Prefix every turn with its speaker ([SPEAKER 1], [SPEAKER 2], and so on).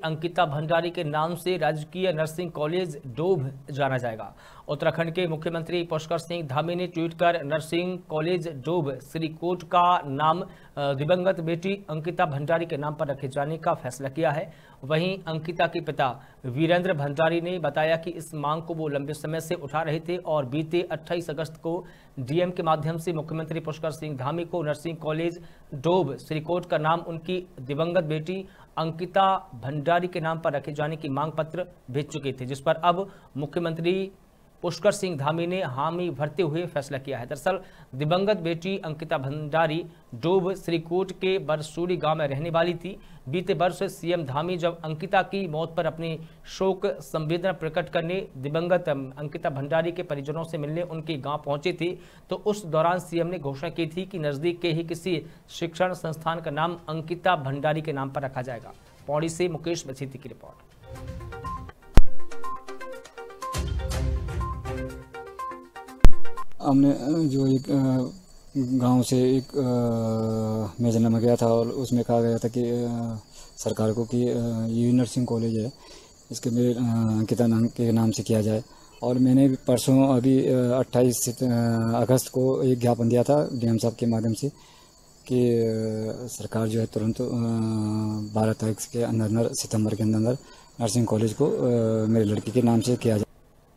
[SPEAKER 1] अंकिता भंडारी के नाम से राजकीय नर्सिंग कॉलेज डोभ जाना जाएगा। उत्तराखंड के मुख्यमंत्री पुष्कर सिंह धामी ने ट्वीट कर नर्सिंग कॉलेज डोभ, श्रीकोट का नाम दिवंगत बेटी अंकिता भंडारी के नाम पर रखे जाने का फैसला किया है। वहीं अंकिता के पिता वीरेंद्र भंडारी ने बताया कि इस मांग को वो लंबे समय से उठा रहे थे और बीते 28 अगस्त को डीएम के माध्यम से मुख्यमंत्री पुष्कर सिंह धामी को नर्सिंग कॉलेज डोभ, श्रीकोट का नाम, उनकी दिवंगत बेटी अंकिता भंडारी के नाम पर रखे जाने की मांग पत्र भेज चुके थे, जिस पर अब मुख्यमंत्री पुष्कर सिंह धामी ने हामी भरते हुए फैसला किया है। दरअसल, दिवंगत बेटी अंकिता भंडारी डोब श्रीकोट के बरसूरी गाँव में रहने वाली थी। बीते वर्ष सीएम धामी जब अंकिता की मौत पर अपनी शोक संवेदना प्रकट करने दिवंगत अंकिता भंडारी के परिजनों से मिलने उनके गाँव पहुँचे थे तो उस दौरान सीएम ने घोषणा की थी कि नज़दीक के ही किसी शिक्षण संस्थान का नाम अंकिता भंडारी के नाम पर रखा जाएगा। पौड़ी से मुकेश बछेती की रिपोर्ट।
[SPEAKER 2] हमने जो एक गाँव से एक में गया था और उसमें कहा गया था कि सरकार को कि ये नर्सिंग कॉलेज है, इसके मेरे अंकिता नाम, के नाम से किया जाए। और मैंने परसों अभी 28 अगस्त को एक ज्ञापन दिया था डीएम साहब के माध्यम से कि सरकार जो है तुरंत बारह तारीख के अंदर अंदर सितंबर के अंदर अंदर नर्सिंग कॉलेज को मेरे लड़की के नाम से किया